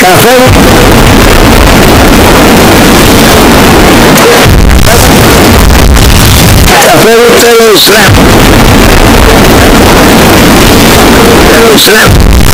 Café Café do Telo Slam. Telo Slam.